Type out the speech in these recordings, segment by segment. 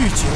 Прекратите!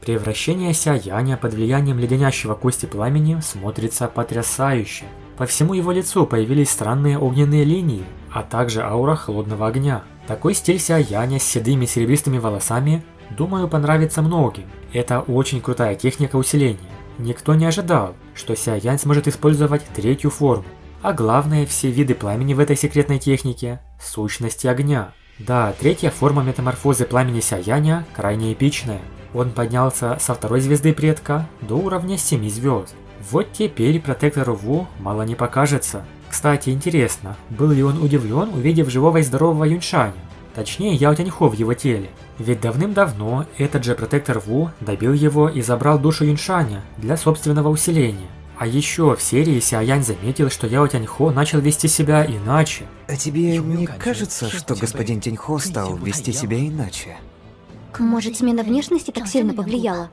Превращение Сяяня под влиянием леденящего кости пламени смотрится потрясающе. По всему его лицу появились странные огненные линии, а также аура холодного огня. Такой стиль Сяяня с седыми серебристыми волосами, думаю, понравится многим. Это очень крутая техника усиления. Никто не ожидал, что Сяянь сможет использовать третью форму, а главное все виды пламени в этой секретной технике – сущности огня. Да, третья форма метаморфозы пламени Сяяня крайне эпичная. Он поднялся со второй звезды предка до уровня 7 звезд. Вот теперь протектору Ву мало не покажется. Кстати, интересно, был ли он удивлен, увидев живого и здорового Юньшаня? Точнее, Яо Тяньхо в его теле. Ведь давным-давно этот же протектор Ву добил его и забрал душу Юньшаня для собственного усиления. А еще в серии Сяянь заметил, что Яо Тяньхо начал вести себя иначе. А тебе не кажется, что господин Теньхо стал вести себя иначе? Может, смена внешности так сильно повлияла?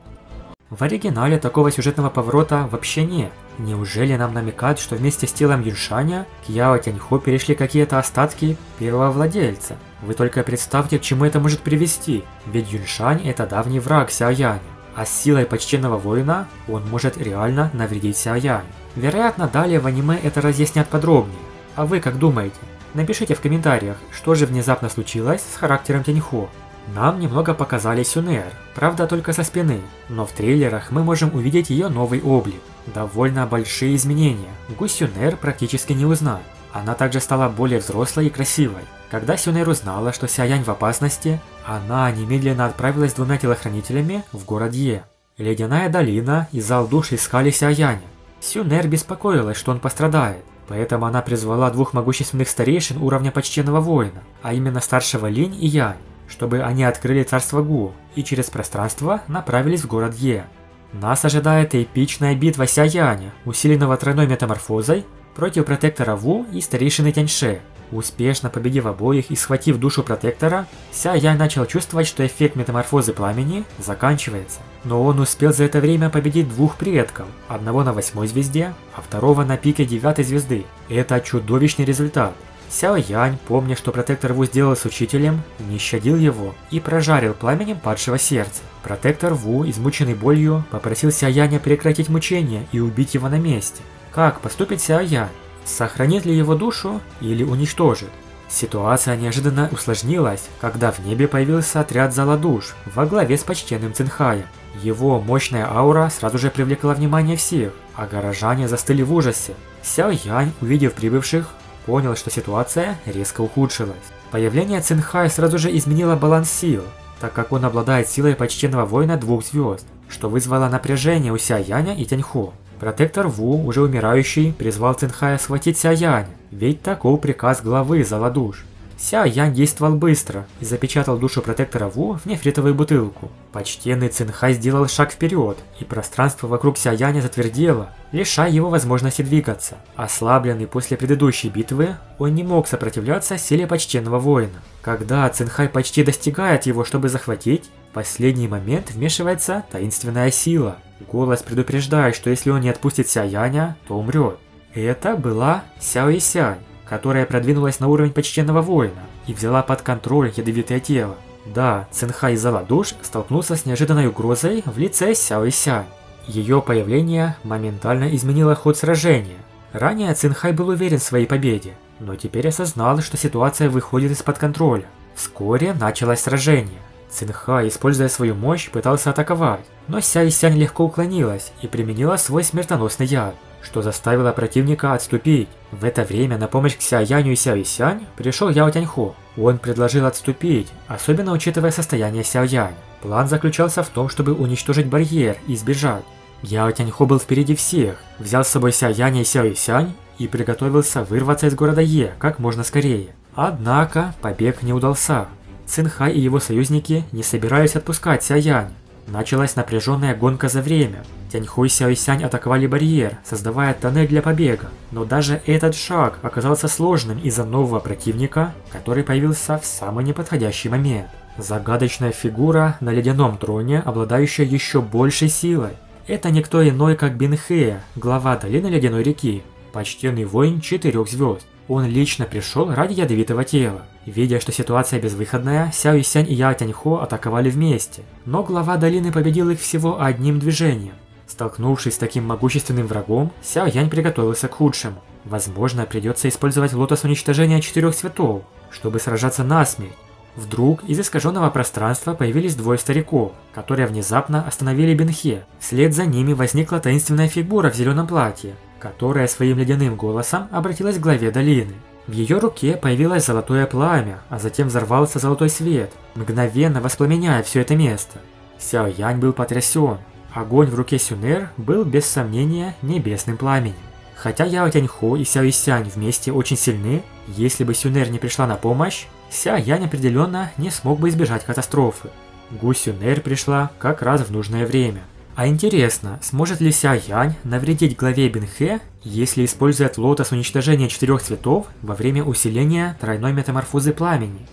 В оригинале такого сюжетного поворота вообще нет. Неужели нам намекают, что вместе с телом Юншаня к Яо Тяньхо перешли какие-то остатки первого владельца? Вы только представьте, к чему это может привести, ведь Юншань это давний враг Сяояня, а силой почтенного воина он может реально навредить Сяояню. Вероятно, далее в аниме это разъяснят подробнее. А вы как думаете? Напишите в комментариях, что же внезапно случилось с характером Тяньхо. Нам немного показали Сюнер, правда только со спины, но в трейлерах мы можем увидеть ее новый облик. Довольно большие изменения, Гу Сюнер практически не узнать. Она также стала более взрослой и красивой. Когда Сюнер узнала, что Сяянь в опасности, она немедленно отправилась с двумя телохранителями в город Е. Ледяная долина и зал душ искали Сяяня. Сюнер беспокоилась, что он пострадает, поэтому она призвала двух могущественных старейшин уровня почтенного воина, а именно старшего Линь и Янь чтобы они открыли царство Гу и через пространство направились в город Е. Нас ожидает эпичная битва Сяяня, усиленного тройной метаморфозой, против протектора Ву и старейшины Тяньше. Успешно победив обоих и схватив душу протектора, Сяянь начал чувствовать, что эффект метаморфозы пламени заканчивается. Но он успел за это время победить двух предков, одного на восьмой звезде, а второго на пике девятой звезды. Это чудовищный результат. Сяо Янь, помня, что протектор Ву сделал с учителем, не щадил его и прожарил пламенем падшего сердца. Протектор Ву, измученный болью, попросил Сяо Яня прекратить мучение и убить его на месте. Как поступит Сяо Янь? Сохранит ли его душу или уничтожит? Ситуация неожиданно усложнилась, когда в небе появился отряд зала душ во главе с почтенным Цинхаем. Его мощная аура сразу же привлекла внимание всех, а горожане застыли в ужасе. Сяо Янь, увидев прибывших, понял, что ситуация резко ухудшилась. Появление Цинхая сразу же изменило баланс сил, так как он обладает силой почтенного воина двух звезд, что вызвало напряжение у Сяяня и Тяньхо. Протектор Ву, уже умирающий, призвал Цинхая схватить Сяяня, ведь таков приказ главы Заладуш. Ся Янь действовал быстро и запечатал душу протектора Ву в нефритовую бутылку. Почтенный Цинхай сделал шаг вперед, и пространство вокруг Ся Яня затвердело, лишая его возможности двигаться. Ослабленный после предыдущей битвы, он не мог сопротивляться силе почтенного воина. Когда Цинхай почти достигает его, чтобы захватить, в последний момент вмешивается таинственная сила. Голос предупреждает, что если он не отпустит Ся Яня, то умрет. Это была Сяо Исянь которая продвинулась на уровень почтенного воина и взяла под контроль ядовитое тело. Да, Цинхай Заладуш столкнулся с неожиданной угрозой в лице Сяо Исянь. Ее появление моментально изменило ход сражения. Ранее Цинхай был уверен в своей победе, но теперь осознал, что ситуация выходит из-под контроля. Вскоре началось сражение. Цинхай, используя свою мощь, пытался атаковать, но Ся Исянь легко уклонилась и применила свой смертоносный яд что заставило противника отступить. В это время на помощь к Сяяню и Сяо Исянь пришел Яо Тяньхо. Он предложил отступить, особенно учитывая состояние Сяо Янь. План заключался в том, чтобы уничтожить барьер и сбежать. Яо Тяньхо был впереди всех, взял с собой Сяо Яня и Сяо Исянь и приготовился вырваться из города Е как можно скорее. Однако побег не удался. Цинхай и его союзники не собирались отпускать Сяо Янь. Началась напряженная гонка за время. Тяньхуй и Сяоисянь атаковали барьер, создавая тоннель для побега. Но даже этот шаг оказался сложным из-за нового противника, который появился в самый неподходящий момент. Загадочная фигура на ледяном троне, обладающая еще большей силой. Это никто иной, как Бинхея, глава долины Ледяной реки, почтенный воин четырех звезд. Он лично пришел ради ядовитого тела. Видя, что ситуация безвыходная, Сяо Исянь и Яо Тяньхо атаковали вместе, но глава долины победил их всего одним движением. Столкнувшись с таким могущественным врагом, Сяо Янь приготовился к худшему. Возможно, придется использовать лотос уничтожения четырех цветов, чтобы сражаться насмерть. Вдруг из искаженного пространства появились двое стариков, которые внезапно остановили Бенхе. Вслед за ними возникла таинственная фигура в зеленом платье, которая своим ледяным голосом обратилась к главе долины. В ее руке появилось золотое пламя, а затем взорвался золотой свет, мгновенно воспламеняя все это место. Сяо Янь был потрясен. Огонь в руке Сюнер был без сомнения небесным пламенем. Хотя Яо Тяньхо и Сяо Исянь вместе очень сильны, если бы Сюнер не пришла на помощь, Ся Янь определенно не смог бы избежать катастрофы. Гу Сюнер пришла как раз в нужное время. А интересно, сможет ли Ся Янь навредить главе Бинхэ, если использует лотос уничтожения четырех цветов во время усиления тройной метаморфозы пламени?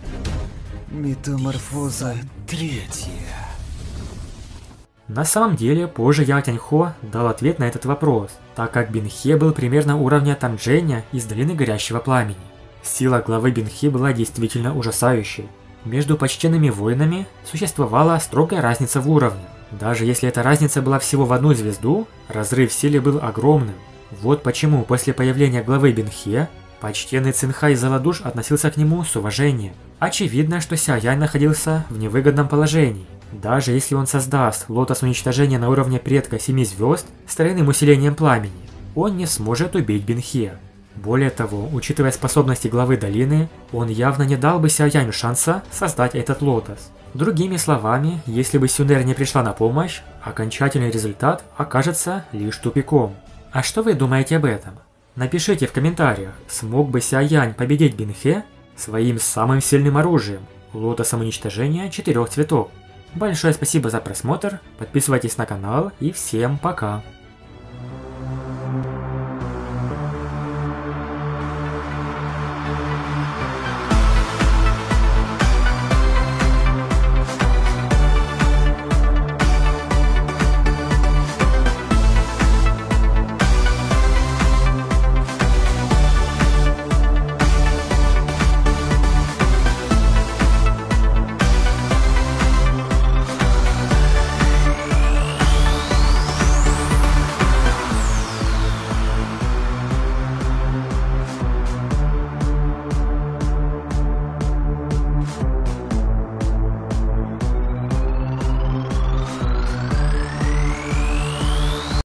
Метаморфоза третья. На самом деле, позже Яо Тяньхо дал ответ на этот вопрос, так как Бинхе был примерно уровня Танжэня из Долины Горящего Пламени. Сила главы Бинхи была действительно ужасающей. Между почтенными воинами существовала строгая разница в уровне. Даже если эта разница была всего в одну звезду, разрыв в силе был огромным. Вот почему после появления главы Бинхе, почтенный Цинхай Заладуш относился к нему с уважением. Очевидно, что Ся Янь находился в невыгодном положении. Даже если он создаст лотос уничтожения на уровне предка Семи Звезд с тройным усилением пламени, он не сможет убить Бинхе. Более того, учитывая способности главы долины, он явно не дал бы Сяояню шанса создать этот лотос. Другими словами, если бы Сюнер не пришла на помощь, окончательный результат окажется лишь тупиком. А что вы думаете об этом? Напишите в комментариях, смог бы Сяоянь победить Бинхе своим самым сильным оружием – лотосом уничтожения четырех цветов. Большое спасибо за просмотр, подписывайтесь на канал и всем пока!